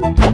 Bye.